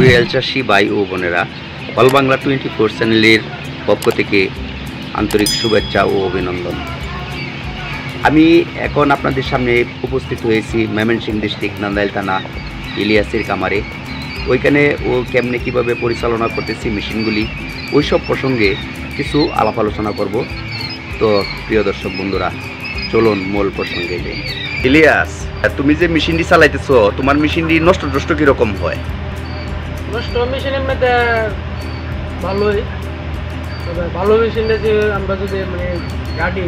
Quail চাষি ভাই ও বোনেরা, অল বাংলা টোয়েন্টি ফোর চ্যানেলের পক্ষ থেকে আন্তরিক শুভেচ্ছা ও অভিনন্দন। আমি এখন আপনাদের সামনে উপস্থিত হয়েছি ময়মনসিংহ ডিস্ট্রিক্ট নান্দাইল থানা, ইলিয়াসের কামারে। ওইখানে ও কেমনে কীভাবে পরিচালনা করতেছি মেশিনগুলি, ওইসব প্রসঙ্গে কিছু আলাপ আলোচনা করব। তো প্রিয় দর্শক বন্ধুরা, চলুন মূল প্রসঙ্গে যাই। ইলিয়াস, তুমি যে মেশিনটি চালাইতেছ, তোমার মেশিনটি নষ্ট নষ্ট কীরকম হয়? নষ্ট মেশিনের মধ্যে ভালোই। তবে ভালো মেশিনে যে আমরা যদি মানে গাড়ি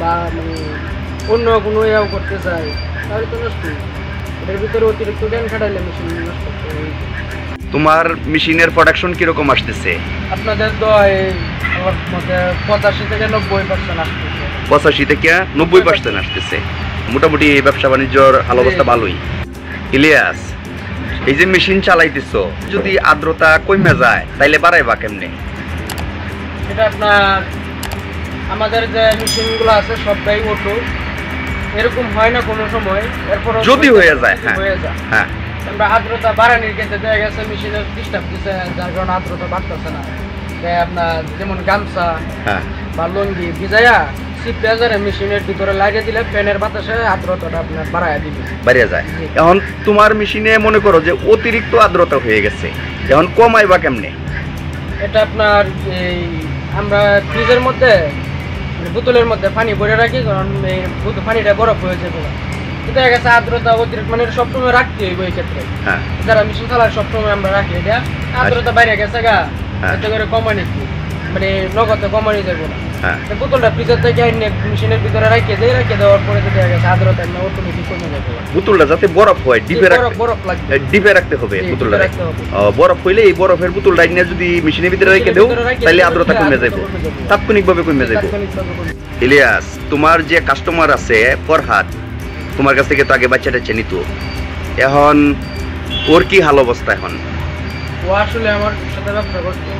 বা মানে অন্য কোনো ইয়াও করতে চাই তাহলে তো নষ্ট। এটার ভিতরে অতিরিক্ত জ্ঞান খাটাইলে মেশিন নষ্ট তোমার মেশিনের প্রোডাকশন কীরকম আসতেছে? আপনাদের তো আমার মধ্যে পঁচাশি থেকে নব্বই পার্সেন্ট আসতেছে। পঁচাশি থেকে নব্বই পার্সেন্ট আসতেছে। মোটামুটি ব্যবসা বাণিজ্যর আলো অবস্থা ভালোই। ইলিয়াস এই যে মেশিন চালাইতেছো যদি আর্দ্রতা কমে যায় তাইলে বাড়াইবা কেমনে? এটা আপনার আমাদের যে মেশিনগুলো আছে সবটাই অটো এরকম হয় না কোনো সময় এরপর যদি হয়ে যায়, হ্যাঁ। হয়ে যায়। হ্যাঁ। আমরা আর্দ্রতা বাড়ানির ক্ষেত্রে দেখা গেছে মেশিনের ডিস্টার্ব দিচ্ছে যার কারণে আর্দ্রতা বাড়তেছে না। আপনার যেমন গামছা হ্যাঁ। বা লঙ্গি ভিজাইয়া সিপ মেশিনের ভিতরে লাগিয়ে দিলে ফ্যানের বাতাসে আর্দ্রতাটা আপনার বাড়াইয়া দিবে। বাড়িয়ে যায়। এখন তোমার মেশিনে মনে করো যে অতিরিক্ত আর্দ্রতা হয়ে গেছে এখন কমাইবা কেমনে? এটা আপনার এই আমরা ফ্রিজের মধ্যে মানে বোতলের মধ্যে পানি ভরে রাখি কারণ এই পানিটা বরফ হয়ে যাবে। দেখা গেছে আর্দ্রতা অতিরিক্ত মানে সবসময় রাখতে হইব এই ক্ষেত্রে। হ্যাঁ। যারা মেশিন চালায় সবসময় আমরা রাখি এটা। আর্দ্রতা বাইরে গেছে গা হ্যাঁ। এতে করে কমানি মানে নগদে কমানি যাবে না বোতলটা ফ্রিজের থেকে মেশিনের ভিতরে রাখিয়ে দেয় রাখিয়ে দেওয়ার পরে তো দেখা গেছে আর্দ্রতা অটোমেটিক কমে যাবে। বোতলটা যাতে বরফ হয় ডিপে রাখতে বরফ লাগবে। ডিপে রাখতে হবে বোতলটা বরফ হইলে এই বরফের বোতলটা নিয়ে যদি মেশিনের ভিতরে রেখে দেও ভিতরে তাহলে দিলে আর্দ্রতা কমে যাবে। তাৎক্ষণিকভাবে কমে যাবে। ইলিয়াস তোমার যে কাস্টমার আছে ফরহাদ তোমার কাছ থেকে তো আগে বাচ্চাটা চিনিত এখন ওর কি হাল অবস্থা এখন? ও আসলে আমার সাথে ব্যবসা করতো।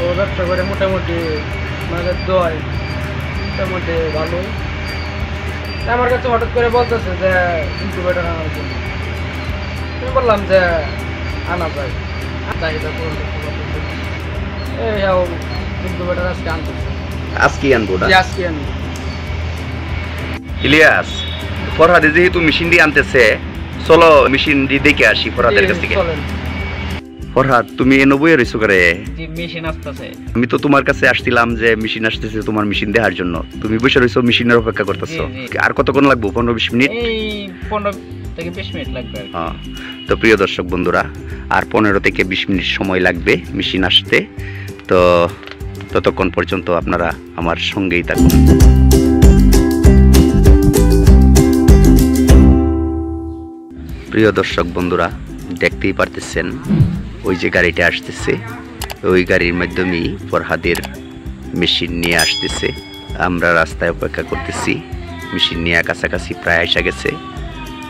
ও ব্যবসা করে মোটামুটি আমাদের দয় মোটামুটি ভালো। আমার কাছে হঠাৎ করে বলতেছে যে ইনকিউবেটার আনার জন্য। আমি বললাম যে আনা যায়। চাহিদা। এই ইনকিউবেটার আজকে আনতেছে আজকে আনব আজকে আনি ইলিয়াস ফরহাদে যেহেতু মেশিন দিয়ে আনতেছে চলো মেশিন দিয়ে দেখে আসি ফরহাদের কাছ থেকে। ফরহাদ তুমি এ নবই রইছো করে? মেশিন আসতেছে। আমি তো তোমার কাছে আসছিলাম যে মেশিন আসতেছে তোমার মেশিন দেখার জন্য। তুমি বসে রইছো মেশিনের অপেক্ষা করতেছো। আর কতক্ষণ লাগবো? পনেরো বিশ মিনিট? পনেরো থেকে বিশ মিনিট লাগবে হ্যাঁ। তো প্রিয় দর্শক বন্ধুরা আর পনেরো থেকে বিশ মিনিট সময় লাগবে মেশিন আসতে। তো ততক্ষণ পর্যন্ত আপনারা আমার সঙ্গেই থাকুন। প্রিয় দর্শক বন্ধুরা দেখতেই পারতেছেন ওই যে গাড়িটা আসতেছে, ওই গাড়ির মাধ্যমেই ফরহাদের মেশিন নিয়ে আসতেছে। আমরা রাস্তায় অপেক্ষা করতেছি, মেশিন নিয়ে কাছাকাছি প্রায় আসা গেছে।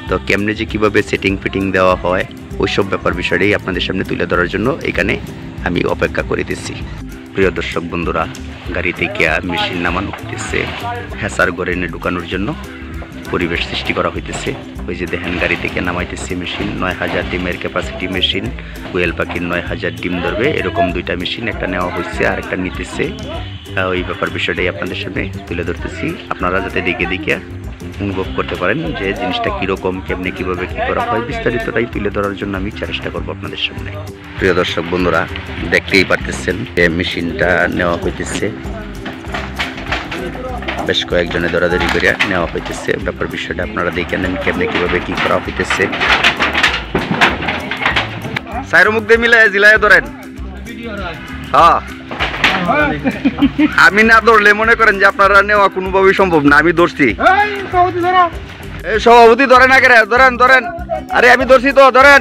তো কেমনে যে কীভাবে সেটিং ফিটিং দেওয়া হয়, ওইসব ব্যাপার বিষয়টাই আপনাদের সামনে তুলে ধরার জন্য এখানে আমি অপেক্ষা করিতেছি। প্রিয় দর্শক বন্ধুরা, গাড়ি থেকে মেশিন নামানো হইতেছে, হেসার ঘরে এনে ঢুকানোর জন্য পরিবেশ সৃষ্টি করা হইতেছে। ওই যে দেখেন গাড়ি থেকে নামাইতেছে মেশিন নয় হাজার ডিমের ক্যাপাসিটি মেশিন কোয়েল পাখির নয় হাজার ডিম ধরবে, এরকম দুইটা মেশিন একটা নেওয়া হয়েছে আর একটা নিতেছে। ওই ব্যাপার বিষয়টাই আপনাদের সামনে তুলে ধরতেছি। আপনারা যাতে দেখে দেখে অনুভব করতে পারেন যে জিনিসটা কীরকম, কেমনে, কীভাবে, কী করা হয়, বিস্তারিতটাই তুলে ধরার জন্য আমি চেষ্টা করব আপনাদের সামনে। প্রিয় দর্শক বন্ধুরা, দেখতেই পারতেছেন যে মেশিনটা নেওয়া হইতেছে। বেশ কয়েকজনে দরাদরি করে নেওয়া হইতেছে। ব্যাপার বিষয়টা আপনারা দেখে নেন কেমনে কীভাবে কী করা হইতেছে। সাইর মুখ দিয়ে মিলাই জিলাই ধরেন। হ্যাঁ। আমি না দৌড়লে মনে করেন যে আপনারা নেওয়া কোনোভাবেই সম্ভব না আমি ধরছি। এই সভাপতি ধরেন আগে ধরেন ধরেন। আরে আমি ধরছি তো ধরেন।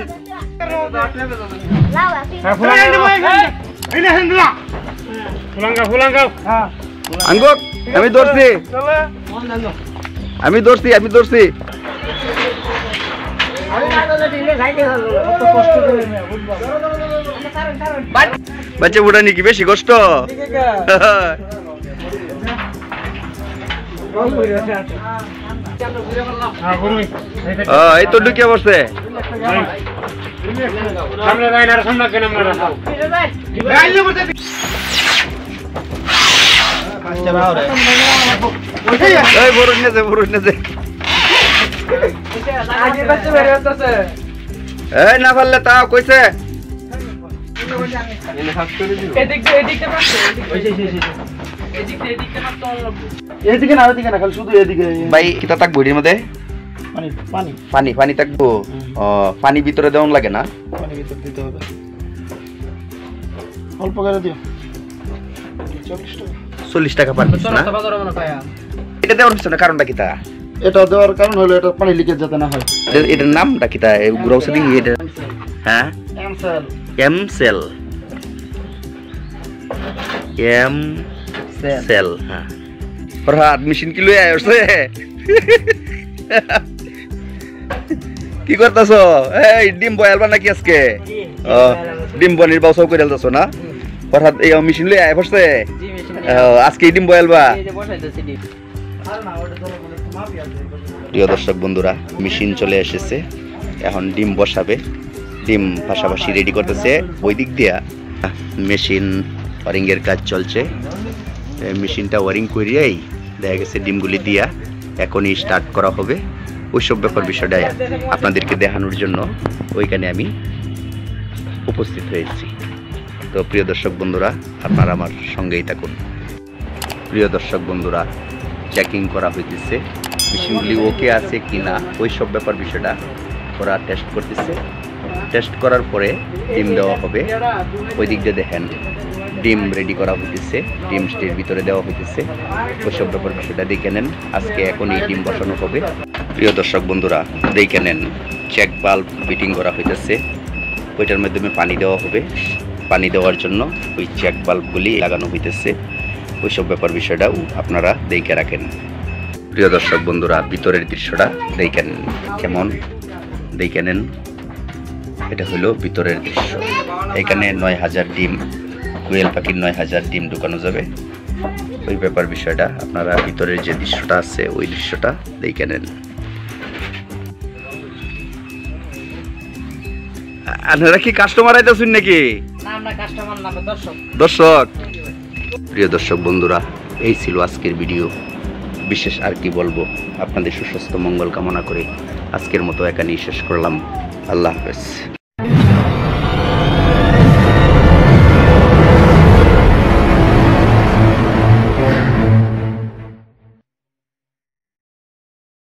আঙ্গুক আমি ধরছি। আমি ধরছি আমি ধরছি। বাচ্চা বুড়া নাকি বেশি কষ্ট? এই তো ঢুকে বসছে সামনে এই না পারলে তাও কইছে। এদিক না ওদিকে না খালি শুধু এদিকে। ভাই কিতা থাকব এর মধ্যে? পানি পানি। পানি পানি থাকব? ও পানি ভিতরে দেওয়ান লাগে না? পানি ভিতর দিতে হবে। অল্প করে দিও। চল্লিশ টাকা। চল্লিশ টাকা পার পিস না? তো। এটা দেওয়ার পিছনে কারণটা কিতা এটা দেওয়ার কারণ হলো এটা পানি লিকেজ যাতে না হয়। এটার- নামটা কিতা গ্রোসারি এটা হ্যাঁ এমসেল এম সেল এম সেল হ্যাঁ? ফরহাদ মেশিন কি লই আইছে কি করতাছ? এই ডিম বয়ালবা নাকি আজকে? ডিম বনির বাউসাও করে আলতাছ না ফরহাদ এই মেশিন লই আয় বসছে আজকে ডিম বয়ালবা প্রিয় দর্শক বন্ধুরা মেশিন চলে এসেছে। এখন ডিম বসাবে। ডিম পাশাপাশি রেডি করতেছে। ওই দিক দিয়া মেশিন ওয়ারিং এর কাজ চলছে। মেশিনটা ওয়ারিং করিয়েই দেখা গেছে ডিমগুলি দিয়া এখনই স্টার্ট করা হবে। ওইসব ব্যাপার বিষয়টা আপনাদেরকে দেখানোর জন্য ওইখানে আমি উপস্থিত হয়েছি। তো প্রিয় দর্শক বন্ধুরা, আপনারা আমার সঙ্গেই থাকুন। প্রিয় দর্শক বন্ধুরা চেকিং করা হইতেছে মেশিনগুলি ওকে আছে কি না ওই সব ব্যাপার বিষয়টা ওরা টেস্ট করতেছে। টেস্ট করার পরে ডিম দেওয়া হবে। ওই দিক দিয়ে দেখেন, ডিম রেডি করা হইতেছে, ডিম স্টির ভিতরে দেওয়া হইতেছে। ওই সব ব্যাপার বিষয়টা দেখে নেন, আজকে এখনই ডিম বসানো হবে। প্রিয় দর্শক বন্ধুরা, দেখে নেন চেক বাল্ব ফিটিং করা হইতেছে। ওইটার মাধ্যমে পানি দেওয়া হবে। পানি দেওয়ার জন্য ওই চেক বাল্বগুলি লাগানো হইতেছে। ওইসব ব্যাপার বিষয়টাও আপনারা দেখে রাখেন। প্রিয় দর্শক বন্ধুরা, ভিতরের দৃশ্যটা দেখেন কেমন? দেখে নেন। এটা হলো ভিতরের দৃশ্য। এখানে নয় হাজার ডিম, কোয়েল পাখির নয় হাজার ডিম ঢুকানো যাবে। ওই ব্যাপার বিষয়টা আপনারা ভিতরের যে দৃশ্যটা আছে, ওই দৃশ্যটা দেখে নেন। আপনারা কি কাস্টমার আইতাছেন নাকি? না, আমরা কাস্টমার না, আমরা দর্শক। দর্শক। প্রিয় দর্শক বন্ধুরা এই ছিল আজকের ভিডিও। বিশেষ আর কি বলব আপনাদের সুস্বাস্থ্য মঙ্গল কামনা করে আজকের মতো একা নিয়ে শেষ করলাম। আল্লাহ হাফেজ।